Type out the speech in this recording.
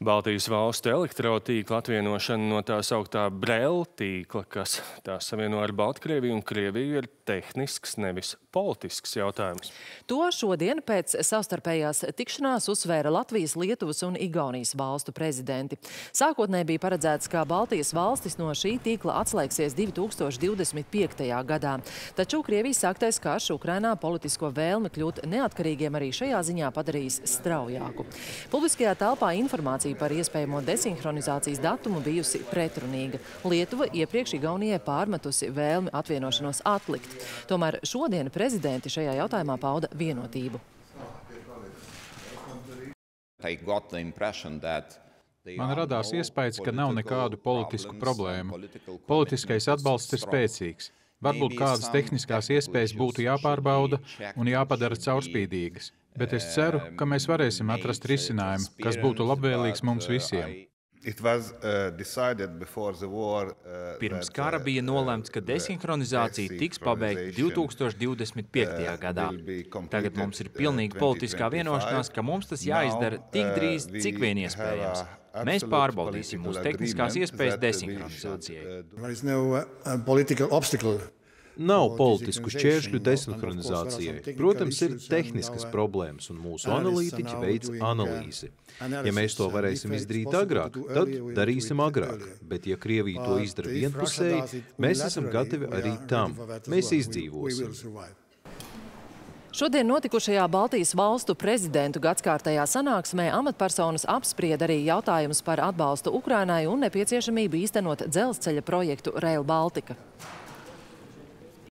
Baltijas valstu elektrotīkla atvienošana no tā sauktā Brel tīkla, kas tās savieno ar Baltkrieviju un Krieviju, ir tehnisks, nevis politisks jautājums. To šodien pēc savstarpējās tikšanās uzsvēra Latvijas, Lietuvas un Igaunijas valstu prezidenti. Sākotnēji bija paredzēts, ka Baltijas valstis no šī tīkla atslēgsies 2025. gadā. Taču Krievijas sāktais karš Ukrainā politisko vēlmi kļūt neatkarīgiem arī šajā ziņā padarījis straujāku. Publiskajā telpā informācija informācija par iespējamo desinhronizācijas datumu bijusi pretrunīga. Lietuva iepriekš Igaunijai pārmetusi vēlmi atvienošanos atlikt. Tomēr šodien prezidenti šajā jautājumā pauda vienotību. Man radās iespējas, ka nav nekādu politisku problēmu. Politiskais atbalsts ir spēcīgs. Varbūt kādas tehniskās iespējas būtu jāpārbauda un jāpadara caurspīdīgas. Bet es ceru, ka mēs varēsim atrast risinājumu, kas būtu labvēlīgs mums visiem. Pirms kara bija nolemts, ka desinhronizācija tiks pabeigta 2025. gadā. Tagad mums ir pilnīga politiskā vienošanās, ka mums tas jāizdara tik drīz, cik vien iespējams. Mēs pārbaudīsim mūsu tehniskās iespējas desinhronizācijai. Nav politisku šķēršļu desinhronizācijai. Protams, ir tehniskas problēmas, un mūsu analītiķi veic analīzi. Ja mēs to varēsim izdarīt agrāk, tad darīsim agrāk. Bet, ja Krievija to izdara vienpusēji, mēs esam gatavi arī tam. Mēs izdzīvosim. Šodien notikušajā Baltijas valstu prezidentu gadskārtajā sanāksmē amatpersonas apspried arī jautājumus par atbalstu Ukrainai un nepieciešamību īstenot dzelzceļa projektu Rail Baltica.